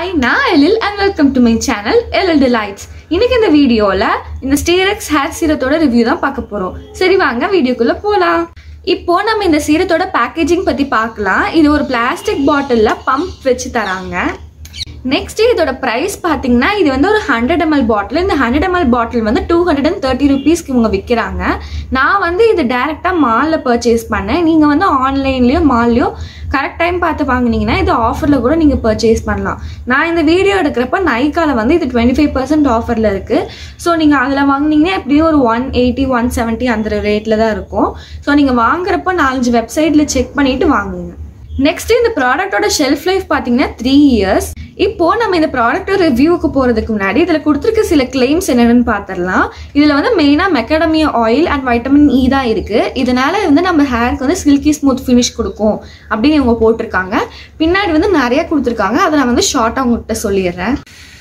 Hi நான் Elil and welcome to my channel Elil delights இன்னைக்கு இந்த வீடியோவில் இந்த ஸ்டீரக்ஸ் ஹேர் சீரத்தோட ரிவ்யூ தான் பார்க்க போகிறோம் சரி வாங்க வீடியோக்குள்ளே போகலாம் இப்போ நம்ம இந்த சீரத்தோட பேக்கேஜிங் பற்றி பார்க்கலாம். இது ஒரு பிளாஸ்டிக் பாட்டிலில் பம்ப் வச்சு தராங்க. நெக்ஸ்ட் இதோட ப்ரைஸ் பார்த்தீங்கன்னா இது வந்து ஒரு ஹண்ட்ரட் எம்எல் பாட்டில் இந்த ஹண்ட்ரட் எம்எல் பாட்டில் வந்து டூ ஹண்ட்ரட் அண்ட் தேர்ட்டி ருபீஸ்க்கு இவங்க விற்கிறாங்க நான் வந்து இது டேரெக்டாக மாலில் பர்ச்சேஸ் பண்ணேன். நீங்கள் வந்து ஆன்லைன்லேயோ மால்லையோ கரெக்ட் டைம் பார்த்து வாங்குனீங்கன்னா இது ஆஃபரில் கூட நீங்கள் பர்ச்சேஸ் பண்ணலாம். நான் இந்த வீடியோ எடுக்கிறப்ப நைக்காவில் வந்து இது டுவெண்ட்டி ஃபைவ் பர்சன்ட் ஆஃபரில் இருக்குது ஸோ நீங்கள் அதில் வாங்குனீங்கன்னா எப்படியும் ஒரு ஒன் எயிட்டி ஒன் செவன்ட்டி அந்த ரேட்டில் தான் இருக்கும். ஸோ நீங்கள் வாங்குறப்ப நாலஞ்சு வெப்சைட்டில் செக் பண்ணிவிட்டு வாங்குங்க. நெக்ஸ்ட் இந்த ப்ராடக்ட்டோட ஷெல்ஃப் லைஃப் பார்த்தீங்கன்னா த்ரீ இயர்ஸ் இப்போ நம்ம இந்த ப்ராடக்ட் ரிவ்யூவுக்கு போகிறதுக்கு முன்னாடி இதில் கொடுத்துருக்க சில கிளைம்ஸ் என்னென்னு பார்த்துடலாம் இதில் வந்து மெயினாக macadamia oil and vitamin E தான் இருக்குது இதனால வந்து நம்ம ஹேருக்கு வந்து சில்கி ஸ்மூத் ஃபினிஷ் கொடுக்கும் அப்படின்னு இவங்க போட்டிருக்காங்க. பின்னாடி வந்து நிறைய கொடுத்துருக்காங்க. அதை நான் வந்து ஷார்ட்டாக உங்கள்கிட்ட சொல்லிடுறேன்.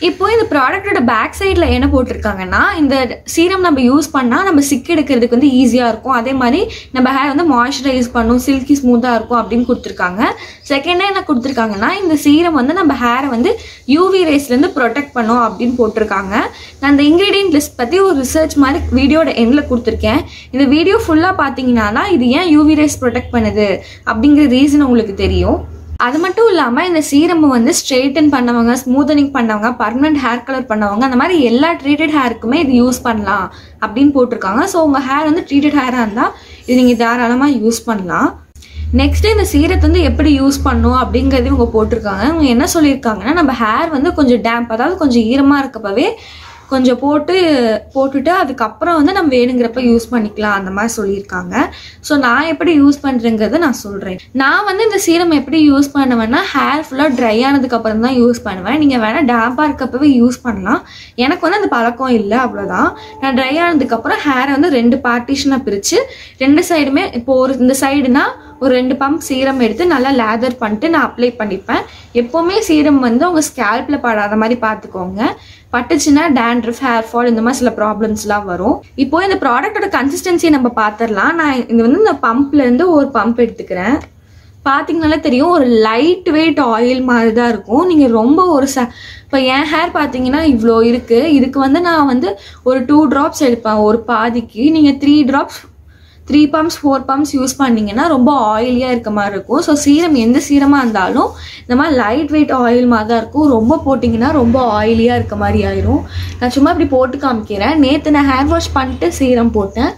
இப்போ இந்த ப்ராடக்ட்டோட பேக் சைடில் என்ன போட்டிருக்காங்கன்னா இந்த சீரம் நம்ம யூஸ் பண்ணால் நம்ம சிக் எடுக்கிறதுக்கு வந்து ஈஸியாக இருக்கும். அதே மாதிரி நம்ம ஹேர் வந்து மாய்ஸ்சரைஸ் பண்ணும் சில்கி ஸ்மூத்தாக இருக்கும் அப்படின்னு கொடுத்துருக்காங்க. செகண்டாக என்ன கொடுத்துருக்காங்கன்னா இந்த சீரம் வந்து நம்ம ஹேரை வந்து யூவி ரேஸ்லேருந்து ப்ரொடெக்ட் பண்ணும் அப்படின்னு போட்டிருக்காங்க. நான் இந்த இன்க்ரீடியன்ட் லிஸ்ட் பற்றி ஒரு ரிசர்ச் மாதிரி வீடியோட எண்டில் கொடுத்துருக்கேன். இந்த வீடியோ ஃபுல்லாக பார்த்தீங்கன்னா இது ஏன் யூவி ரேஸ் ப்ரொடெக்ட் பண்ணுது அப்படிங்கிற ரீசன் உங்களுக்கு தெரியும். அது மட்டும் இல்லாமல் இந்த சீரமை வந்து ஸ்ட்ரெயிட்டன் பண்ணவங்க ஸ்மூத்தனிங் பண்ணவங்க பர்மனெண்ட் ஹேர் கலர் பண்ணவங்க அந்த மாதிரி எல்லா ட்ரீட்டட் ஹேருக்குமே இது யூஸ் பண்ணலாம் அப்படின்னு போட்டிருக்காங்க. ஸோ உங்கள் ஹேர் வந்து ட்ரீட்டட் ஹேராக இருந்தால் இது நீங்கள் தாராளமாக யூஸ் பண்ணலாம். நெக்ஸ்ட் இந்த சீரத்தை வந்து எப்படி யூஸ் பண்ணும் அப்படிங்கிறது இவங்க போட்டிருக்காங்க. இவங்க என்ன சொல்லியிருக்காங்கன்னா நம்ம ஹேர் வந்து கொஞ்சம் டேம்ப் அதாவது கொஞ்சம் ஈரமாக இருக்கப்பவே கொஞ்சம் போட்டு போட்டுட்டு அதுக்கப்புறம் வந்து நம்ம வேணுங்கிறப்ப யூஸ் பண்ணிக்கலாம் அந்த மாதிரி சொல்லியிருக்காங்க. ஸோ நான் எப்படி யூஸ் பண்ணுறேங்கிறத நான் சொல்கிறேன் நான் வந்து இந்த சீரம் எப்படி யூஸ் பண்ணுவேன்னா ஹேர் ஃபுல்லாக ட்ரை ஆனதுக்கப்புறம் தான் யூஸ் பண்ணுவேன். நீங்கள் வேணால் டேம்பாக இருக்கப்பவே யூஸ் பண்ணலாம். எனக்கு வந்து அந்த பழக்கம் இல்லை அவ்வளோதான் நான் ட்ரை ஆனதுக்கப்புறம் ஹேரை வந்து ரெண்டு பார்ட்டிஷனாக பிரித்து ரெண்டு சைடுமே இப்போ ஒரு இந்த சைடுனா ஒரு ரெண்டு பம்ப் சீரம் எடுத்து நல்லா லேதர் பண்ணிட்டு நான் அப்ளை பண்ணிப்பேன். எப்போவுமே சீரம் வந்து உங்கள் ஸ்கேல்ப்பில் படாத மாதிரி பார்த்துக்கோங்க. பட்டுச்சுன்னா டேண்ட்ரஃப் ஹேர் ஃபால் இந்த மாதிரி சில ப்ராப்ளம்ஸ்லாம் வரும். இப்போ இந்த ப்ராடக்டோட கன்சிஸ்டன்சி நம்ம பார்த்துடலாம் நான் இது வந்து இந்த பம்ப்லேருந்து ஒரு பம்ப் எடுத்துக்கிறேன். பார்த்தீங்கனாலே தெரியும் ஒரு லைட் வெயிட் ஆயில் மாதிரி தான் இருக்கும். நீங்கள் ரொம்ப ஒரு ச இப்போ என் ஹேர் பார்த்தீங்கன்னா இவ்வளோ இருக்குது இதுக்கு வந்து நான் வந்து ஒரு டூ ட்ராப்ஸ் எடுப்பேன். ஒரு பாதிக்கு. நீங்கள் three drops three pumps four pumps use பண்ணிங்கன்னா ரொம்ப ஆயிலியாக இருக்க மாதிரி இருக்கும். ஸோ சீரம் எந்த சீரமாக இருந்தாலும் இந்த மாதிரி லைட் வெயிட் ஆயில் மாதிரி தான் இருக்கும். ரொம்ப போட்டிங்கன்னா ரொம்ப ஆயிலியாக இருக்க மாதிரி ஆயிரும். நான் சும்மா இப்படி போட்டு காமிக்கிறேன். நேற்று நான் ஹேர் வாஷ் பண்ணிட்டு சீரம் போட்டேன்.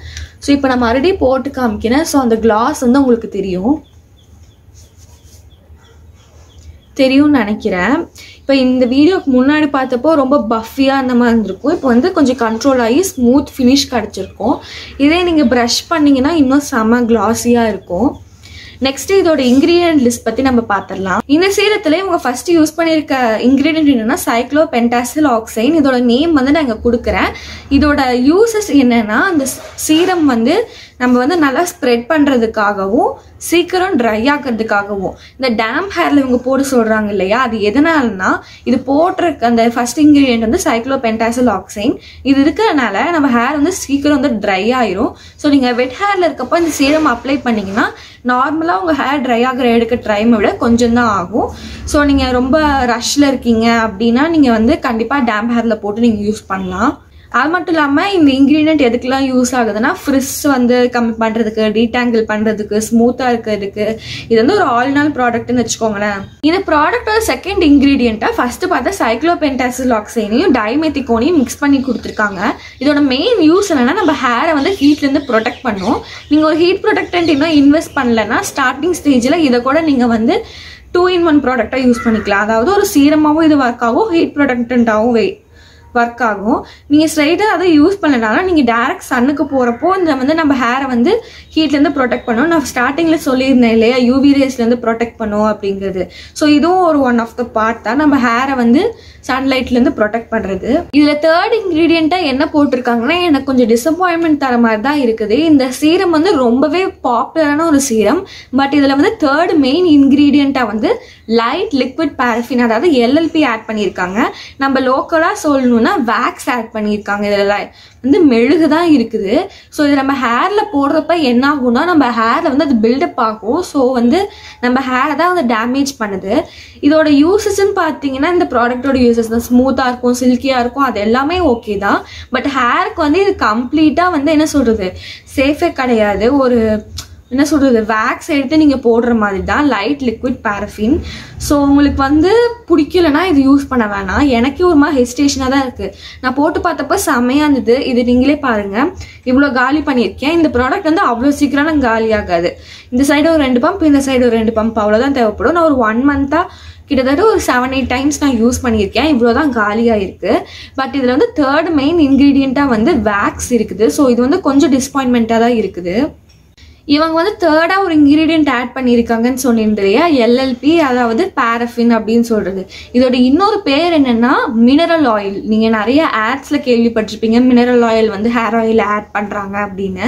ஸோ இப்போ நான் மறுபடியும் போட்டு காமிக்கிறேன். ஸோ அந்த கிளாஸ் வந்து உங்களுக்கு தெரியும். தெரியும்னு நினைக்கிறேன். இப்போ இந்த வீடியோக்கு முன்னாடி பார்த்தப்போ ரொம்ப பஃபியாக அந்த மாதிரி இருந்திருக்கும். இப்போ வந்து கொஞ்சம் கண்ட்ரோல் ஆகி ஸ்மூத் ஃபினிஷ் கிடச்சிருக்கும். இதே நீங்கள் ப்ரஷ் பண்ணிங்கன்னா இன்னும் செம கிளாஸியாக இருக்கும். நெக்ஸ்ட் இதோட இன்கிரீடியன்ட் லிஸ்ட் பற்றி நம்ம பார்த்துடலாம் இந்த சீரத்தில் இவங்க ஃபர்ஸ்ட் யூஸ் பண்ணியிருக்க இன்கிரீடியன்ட் என்னன்னா சைக்ளோ பென்டாசில் ஆக்சைன் இதோட நேம் வந்து நான் இங்கே கொடுக்குறேன். இதோட யூசஸ் என்னன்னா அந்த சீரம் வந்து நம்ம வந்து நல்லா ஸ்ப்ரெட் பண்ணுறதுக்காகவும் சீக்கிரம் ட்ரை ஆக்கிறதுக்காகவும். இந்த டேம்ப் ஹேரில் இவங்க போட சொல்கிறாங்க இல்லையா? அது எதனாலனா இது போடுறக்கு அந்த ஃபர்ஸ்ட் இன்க்ரீடியன்ட் வந்து சைக்ளோபென்டாசல் ஆக்சைன் இது இருக்கிறனால நம்ம ஹேர் வந்து சீக்கிரம் வந்து ட்ரை ஆயிரும். ஸோ நீங்கள் வெட் ஹேரில் இருக்கப்போ இந்த சீரம் அப்ளை பண்ணிங்கன்னா நார்மலாக உங்கள் ஹேர் ட்ரை ஆகிற எடுக்க டைமை விட கொஞ்சம் தான் ஆகும். ஸோ நீங்கள் ரொம்ப ரஷ்ஷில் இருக்கீங்க அப்படின்னா நீங்கள் வந்து கண்டிப்பாக டேம்ப் ஹேரில் போட்டு நீங்கள் யூஸ் பண்ணலாம். அது மட்டும் இல்லாமல் இந்த இன்க்ரீடியன்ட் எதுக்கெல்லாம் யூஸ் ஆகுதுன்னா ஃப்ரிஸ் வந்து கம்மி பண்ணுறதுக்கு டீடாங்கிள் பண்ணுறதுக்கு ஸ்மூத்தாக இருக்கிறதுக்கு. இது வந்து ஒரு ஆல் நாள் ப்ராடக்ட்னு வச்சுக்கோங்களேன். இந்த ப்ராடக்டோட செகண்ட் இன்க்ரீடியண்ட்டாக ஃபஸ்ட்டு பார்த்தா சைக்ளோபென்டாசில் ஆக்சைனையும் டைமெத்திகோனையும் மிக்ஸ் பண்ணி கொடுத்துருக்காங்க. இதோட மெயின் யூஸ் என்னென்னா நம்ம ஹேரை வந்து ஹீட்லேருந்து ப்ரொடெக்ட் பண்ணும். நீங்கள் ஒரு ஹீட் ப்ரொடெக்டன்ட் இன்னும் இன்வெஸ்ட் பண்ணலன்னா ஸ்டார்டிங் ஸ்டேஜில் இதை கூட நீங்கள் வந்து டூ இன் ஒன் ப்ராடக்டாக யூஸ் பண்ணிக்கலாம். அதாவது ஒரு சீரமாகவும் இது ஒர்க் ஆகும் ஹீட் ப்ரொடக்டண்ட்டாகவும் வெயிட் ஒர்க் ஆகும். நீங்கள் ஸ்ட்ரைட்டாக அதை யூஸ் பண்ணனாலும் நீங்கள் டேரக்ட் சன்னுக்கு போகிறப்போ இந்த வந்து நம்ம ஹேரை வந்து ஹீட்லேருந்து ப்ரொடெக்ட் பண்ணும் நான் ஸ்டார்டிங்கில் சொல்லியிருந்தேன் இல்லையா? யூவி ரேஸ்லேருந்து ப்ரொடெக்ட் பண்ணும் அப்படிங்கிறது. ஸோ இதுவும் ஒரு ஒன் ஆஃப் த பார்ட் தான். நம்ம ஹேரை வந்து சன்லைட்லேருந்து ப்ரொடெக்ட் பண்ணுறது இதில் தேர்ட் இன்க்ரீடியண்ட்டாக என்ன போட்டிருக்காங்கன்னா எனக்கு கொஞ்சம் டிசப்பாயின்மெண்ட் தர மாதிரி தான் இருக்குது. இந்த சீரம் வந்து ரொம்பவே பாப்புலரான ஒரு சீரம் பட் இதில் வந்து தேர்ட் மெயின் இன்க்ரீடியண்ட்டாக வந்து லைட் லிக்விட் பேரஃபின் அதாவது எல்எல்பி ஆட் பண்ணியிருக்காங்க. நம்ம லோக்கலாக சொல்லணும் சொல்லணும்னா வேக்ஸ் ஆட் பண்ணியிருக்காங்க. இதில் வந்து மெழுகு தான் இருக்குது. ஸோ இது நம்ம ஹேரில் போடுறப்ப என்ன ஆகும்னா நம்ம ஹேரில் வந்து அது பில்டப் ஆகும். ஸோ வந்து நம்ம ஹேரை தான் வந்து டேமேஜ் பண்ணுது. இதோட யூசஸ்ன்னு பார்த்தீங்கன்னா இந்த ப்ராடக்ட்டோட யூசஸ் தான். ஸ்மூத்தாக இருக்கும் சில்கியாக இருக்கும் அது எல்லாமே ஓகே தான். பட் ஹேருக்கு வந்து இது கம்ப்ளீட்டாக வந்து என்ன சொல்கிறது சேஃபே கிடையாது. ஒரு என்ன சொல்கிறது வேக்ஸ் எடுத்து நீங்கள் போடுற மாதிரி தான் லைட் லிக்விட் பேரஃபின் ஸோ உங்களுக்கு வந்து பிடிக்கலனா இது யூஸ் பண்ண வேணாம். எனக்கே ஒரு மாதிரி ஹெசிடேஷனாக தான் இருக்குது நான் போட்டு பார்த்தப்ப செமையாக இருந்தது. இது நீங்களே பாருங்கள் இவ்வளோ காலி பண்ணியிருக்கேன். இந்த ப்ராடக்ட் வந்து அவ்வளோ சீக்கிரம் காலி ஆகாது. இந்த சைடு ஒரு ரெண்டு பம்ப் இந்த சைடு ஒரு ரெண்டு பம்ப் அவ்வளோதான் தேவைப்படும். நான் ஒரு ஒன் மந்த்தாக கிட்டத்தட்ட ஒரு செவன் எயிட் டைம்ஸ் நான் யூஸ் பண்ணியிருக்கேன். இவ்வளோ தான் காலியாக இருக்குது பட் இதில் வந்து தேர்ட் மெயின் இன்க்ரீடியண்ட்டாக வந்து வேக்ஸ் இருக்குது. ஸோ இது வந்து கொஞ்சம் டிசப்பாயின்மெண்ட்டாக தான் இருக்குது. இவங்க வந்து தேர்டாக ஒரு இன்க்ரீடியன்ட் ஆட் பண்ணியிருக்காங்கன்னு சொன்னிருந்தையா எல்எல்பி அதாவது பாரஃபின் அப்படின்னு சொல்கிறது இதோட இன்னொரு பேர் என்னென்னா மினரல் ஆயில் நீங்கள் நிறைய ஆட்ஸில் கேள்விப்பட்டிருப்பீங்க மினரல் ஆயில் வந்து ஹேர் ஆயில் ஆட் பண்ணுறாங்க அப்படின்னு.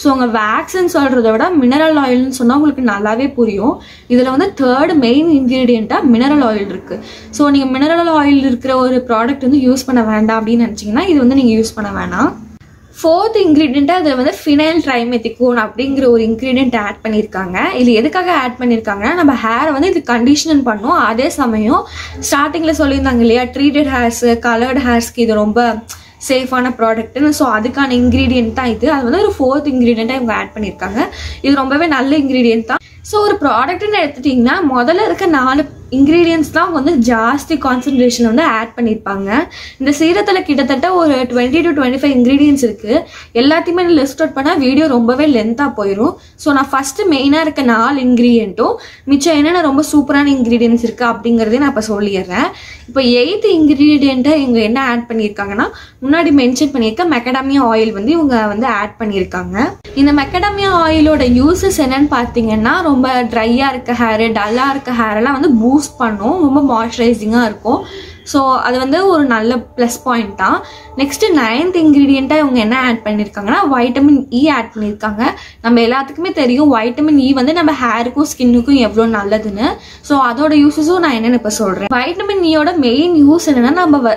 ஸோ அவங்க வேக்ஸ்ன்னு சொல்கிறத விட மினரல் ஆயில்னு சொன்னால் உங்களுக்கு நல்லாவே புரியும். இதில் வந்து தேர்ட் மெயின் இன்க்ரீடியண்ட்டாக மினரல் ஆயில் இருக்குது ஸோ நீங்கள் மினரல் ஆயில் இருக்கிற ஒரு ப்ராடக்ட் வந்து யூஸ் பண்ண வேண்டாம் அப்படின்னு நினச்சிங்கன்னா இது வந்து நீங்கள் யூஸ் பண்ண வேணாம். ஃபோர்த் இன்க்ரீடியண்ட்டாக அதில் வந்து ஃபினைல் ட்ரைமெத்திகோன் அப்படிங்கிற ஒரு இன்க்ரீடியன்ட் ஆட் பண்ணியிருக்காங்க. இது எதுக்காக ஆட் பண்ணியிருக்காங்கன்னா நம்ம ஹேரை வந்து இது கண்டிஷன் பண்ணும். அதே சமயம் ஸ்டார்டிங்கில் சொல்லியிருந்தாங்க இல்லையா ட்ரீட்டட் ஹேர்ஸு கலர்டு ஹேர்ஸ்க்கு இது ரொம்ப சேஃபான ப்ராடக்ட்னு ஸோ அதுக்கான இன்க்ரீடியன்ட் தான் இது. அது வந்து ஒரு ஃபோர்த் இன்க்ரீடியண்ட்டாக இவங்க ஆட் பண்ணியிருக்காங்க. இது ரொம்பவே நல்ல இன்க்ரீடியன்ட் தான். ஸோ ஒரு ப்ராடக்ட்னு எடுத்துட்டிங்கன்னா முதல்ல இருக்க நாலு இன்க்ரீடியன்ஸ் தான் வந்து ஜாஸ்தி கான்சன்ட்ரேஷன் வந்து ஆட் பண்ணியிருப்பாங்க இந்த சீரத்தில் கிட்டத்தட்ட ஒரு twenty to twenty five ingredients இருக்குது எல்லாத்தையுமே லிஸ்ட் அவுட் பண்ணால் வீடியோ ரொம்பவே லென்த்தாக போயிடும் ஸோ நான் ஃபஸ்ட்டு மெயினாக இருக்க நாலு இன்க்ரீடியண்ட்டும் மிச்சம் என்னென்ன ரொம்ப சூப்பரான இன்க்ரீடியன்ஸ் இருக்குது அப்படிங்கிறதையும் நான் இப்போ சொல்லிடுறேன். இப்போ எயித்து இன்க்ரீடியண்ட்டை இவங்க என்ன ஆட் பண்ணியிருக்காங்கன்னா முன்னாடி மென்ஷன் பண்ணியிருக்க மெக்கடாமியா ஆயில் வந்து இவங்க வந்து ஆட் பண்ணியிருக்காங்க இந்த மெக்கடாமியா ஆயிலோட யூசஸ் என்னன்னு பார்த்தீங்கன்னா ரொம்ப ட்ரையாக இருக்க ஹேரு டல்லாக இருக்க ஹேரெல்லாம் வந்து பூஸ்ட் பண்ணும். ரொம்ப மாய்ஸ்சரைசிங்காக இருக்கும். ஸோ அது வந்து ஒரு நல்ல ப்ளஸ் பாயிண்ட் தான் நெக்ஸ்ட்டு நைன்த் இன்க்ரீடியண்ட்டாக இவங்க என்ன ஆட் பண்ணியிருக்காங்கன்னா வைட்டமின் இ e ஆட் பண்ணியிருக்காங்க நம்ம எல்லாத்துக்குமே தெரியும் வைட்டமின் இ e வந்து நம்ம ஹேருக்கும் ஸ்கின்னுக்கும் எவ்வளோ நல்லதுன்னு. ஸோ அதோட யூஸஸும் நான் என்னென்னு இப்போ சொல்கிறேன் வைட்டமின் இயோட e மெயின் யூஸ் என்னென்னா நம்ம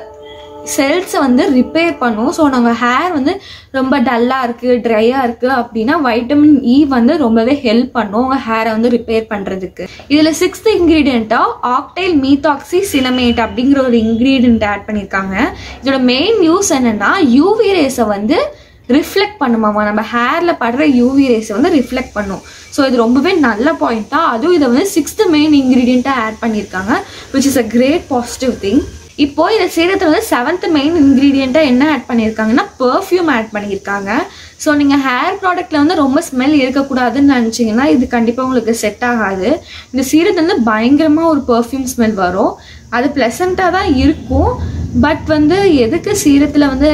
செல்ஸை வந்து ரிப்பேர் பண்ணும். ஸோ நம்ம ஹேர் வந்து ரொம்ப டல்லாக இருக்குது ட்ரையாக இருக்குது அப்படின்னா வைட்டமின் இ e வந்து ரொம்பவே ஹெல்ப் பண்ணும் உங்கள் ஹேரை வந்து ரிப்பேர் பண்ணுறதுக்கு இதில் சிக்ஸ்த் இன்க்ரீடியண்ட்டாக ஆக்டைல் மீத்தாக்சி சினமேட் அப்படிங்கிற ஒரு இன்க்ரீடியன்ட் ஆட் பண்ணியிருக்காங்க இதோட மெயின் யூஸ் என்னென்னா யூவி ரேஸை வந்து ரிஃப்ளெக்ட் பண்ணுமாமா நம்ம ஹேரில் படுற யூவி ரேஸை வந்து ரிஃப்ளெக்ட் பண்ணும். ஸோ இது ரொம்பவே நல்ல பாயிண்ட்டாக அதுவும் இதை வந்து சிக்ஸ்த் மெயின் இன்க்ரீடியண்ட்டாக ஆட் பண்ணியிருக்காங்க which is a great positive thing இப்போ இந்த சீரத்தில் வந்து செவன்த் மெயின் இன்க்ரீடியண்ட்டாக என்ன ஆட் பண்ணியிருக்காங்கன்னா பர்ஃப்யூம் ஆட் பண்ணியிருக்காங்க. ஸோ நீங்கள் ஹேர் ப்ராடக்ட்டில் வந்து ரொம்ப ஸ்மெல் இருக்கக்கூடாதுன்னு நினச்சிங்கன்னா இது கண்டிப்பாக உங்களுக்கு செட் ஆகாது. இந்த சீரத்தில் வந்து பயங்கரமாக ஒரு பர்ஃப்யூம் ஸ்மெல் வரும். அது ப்ளசண்ட்டாக தான் இருக்கும். பட் வந்து எதுக்கு சீரத்தில் வந்து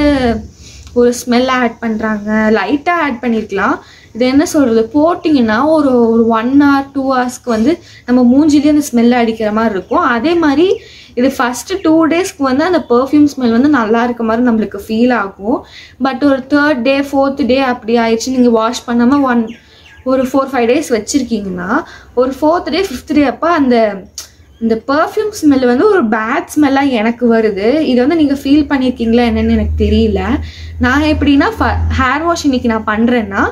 ஒரு ஸ்மெல் ஆட் பண்ணுறாங்க லைட்டாக ஆட் பண்ணியிருக்கலாம் இது என்ன சொல்கிறது போட்டிங்கன்னா ஒரு ஒரு ஒன் ஹவர் டூ ஹவர்ஸ்க்கு வந்து நம்ம மூஞ்சிலேயே அந்த ஸ்மெல் அடிக்கிற மாதிரி இருக்கும். அதே மாதிரி இது ஃபஸ்ட்டு டூ டேஸ்க்கு வந்து அந்த பர்ஃப்யூம் ஸ்மெல் வந்து நல்லா இருக்க மாதிரி நம்மளுக்கு ஃபீல் ஆகும். பட் ஒரு தேர்ட் டே ஃபோர்த் டே அப்படி ஆயிடுச்சு நீங்கள் வாஷ் பண்ணாமல் ஒன் ஒரு ஃபோர் ஃபைவ் டேஸ் வச்சுருக்கீங்கன்னா ஒரு ஃபோர்த் டே ஃபிஃப்த் டே அப்போ அந்த இந்த பர்ஃப்யூம் ஸ்மெல் வந்து ஒரு பேட் ஸ்மெல்லாக எனக்கு வருது. இது வந்து நீங்கள் ஃபீல் பண்ணியிருக்கீங்களா என்னன்னு எனக்கு தெரியல. நான் எப்படின்னா ஃப ஹேர் வாஷ் இன்னைக்கு நான் பண்ணுறேன்னா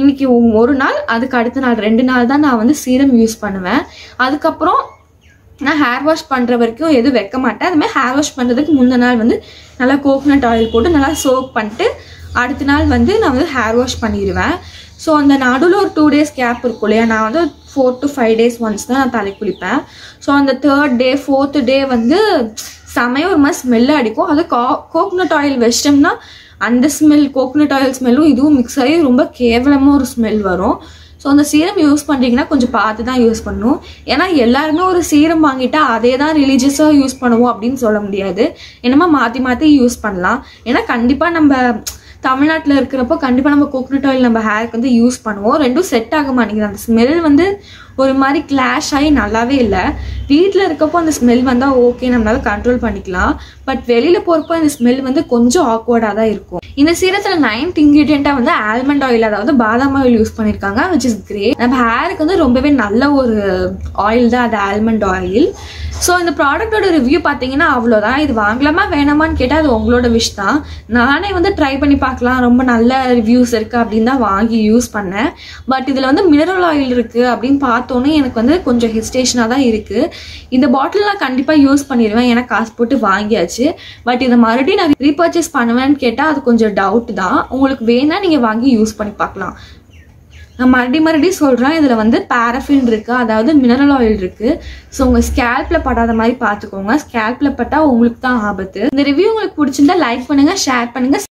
இன்னைக்கு ஒரு நாள் அதுக்கு அடுத்த நாள் ரெண்டு நாள் தான் நான் வந்து சீரம் யூஸ் பண்ணுவேன். அதுக்கப்புறம் நான் ஹேர் வாஷ் பண்ணுற வரைக்கும் எதுவும் வைக்க மாட்டேன். அதுமாதிரி ஹேர் வாஷ் பண்ணுறதுக்கு முந்தின நாள் வந்து நல்லா கோகோனட் ஆயில் போட்டு நல்லா சோக் பண்ணிட்டு அடுத்த நாள் வந்து நான் வந்து ஹேர் வாஷ் பண்ணிடுவேன். ஸோ அந்த நடுவில் ஒரு டூ டேஸ் கேப் இருக்கும் இல்லையா? நான் வந்து four to five days once தான் நான் தலை குளிப்பேன். ஸோ அந்த தேர்ட் டே ஃபோர்த்து டே வந்து செமையாக ஒரு மாதிரி ஸ்மெல்லு அடிக்கும். அது கா கோகோனட் ஆயில் வச்சிட்டோம்னா அந்த ஸ்மெல் கோகோனட் ஆயில் ஸ்மெல்லும் இதுவும் மிக்ஸ் ஆகி ரொம்ப கேவலமாக ஒரு ஸ்மெல் வரும். ஸோ அந்த சீரம் யூஸ் பண்ணுறீங்கன்னா கொஞ்சம் பார்த்து தான் யூஸ் பண்ணணும் ஏன்னா எல்லாருமே ஒரு சீரம் வாங்கிட்டா அதே தான் ரிலீஜியஸாக யூஸ் பண்ணுவோம் அப்படின்னு சொல்ல முடியாது. என்னமா மாற்றி மாற்றி யூஸ் பண்ணலாம். ஏன்னா கண்டிப்பாக நம்ம தமிழ்நாட்டில் இருக்கிறப்போ கண்டிப்பாக நம்ம கோகனட் ஆயில் நம்ம ஹேருக்கு வந்து யூஸ் பண்ணுவோம். ரெண்டும் செட் ஆக மாட்டேங்குது. அந்த ஸ்மெல் வந்து ஒரு மாதிரி கிளாஷ் ஆகி நல்லாவே இல்லை. வீட்டில் இருக்கப்போ அந்த ஸ்மெல் வந்தால் ஓகே நம்மளால கண்ட்ரோல் பண்ணிக்கலாம். பட் வெளியில் போகிறப்போ அந்த ஸ்மெல் வந்து கொஞ்சம் ஆக்வர்டாக தான் இருக்கும். இந்த சீரத்தில் நைன்த் இன்க்ரீடியண்ட்டாக வந்து ஆல்மண்ட் ஆயில் அதாவது பாதாம் ஆயில் யூஸ் பண்ணியிருக்காங்க விச் இஸ் கிரேட் நம்ம ஹேருக்கு வந்து ரொம்பவே நல்ல ஒரு ஆயில் தான் அது ஆல்மண்ட் ஆயில் ஸோ இந்த ப்ராடக்ட்டோட ரிவ்யூ பார்த்தீங்கன்னா அவ்வளோதான் இது வாங்கலாமா வேணாமான்னு கேட்டால் அது உங்களோட விஷ் தான். நானே வந்து ட்ரை பண்ணி பார்க்கலாம். ரொம்ப நல்ல ரிவ்யூஸ் இருக்குது அப்படின்னு தான் வாங்கி யூஸ் பண்ணேன். பட் இதில் வந்து மினரல் ஆயில் இருக்குது அப்படின்னு பார்த்தோன்னே எனக்கு வந்து கொஞ்சம் ஹெசிடேஷனாக தான் இருக்குது இந்த பாட்டில் நான் கண்டிப்பாக யூஸ் பண்ணிடுவேன். ஏன்னா காசு போட்டு வாங்கியாச்சு. பட் இதை மறுபடியும் நான் ரீபர்ச்சேஸ் பண்ணுவேன்னு கேட்டால் அது கொஞ்சம் டவுட் தான். உங்களுக்கு வேணால் நீங்கள் வாங்கி யூஸ் பண்ணி பார்க்கலாம். நான் மறுபடி மறுபடியும் சொல்கிறேன் இதில் வந்து பேரஃபின் இருக்குது அதாவது மினரல் ஆயில் இருக்குது ஸோ உங்கள் ஸ்கேல்ப்பில் படாத மாதிரி பார்த்துக்கோங்க. ஸ்கேல்ப்பில் பட்டால் உங்களுக்கு தான் ஆபத்து. இந்த ரிவ்யூ உங்களுக்கு பிடிச்சிருந்தா லைக் பண்ணுங்கள் ஷேர் பண்ணுங்கள்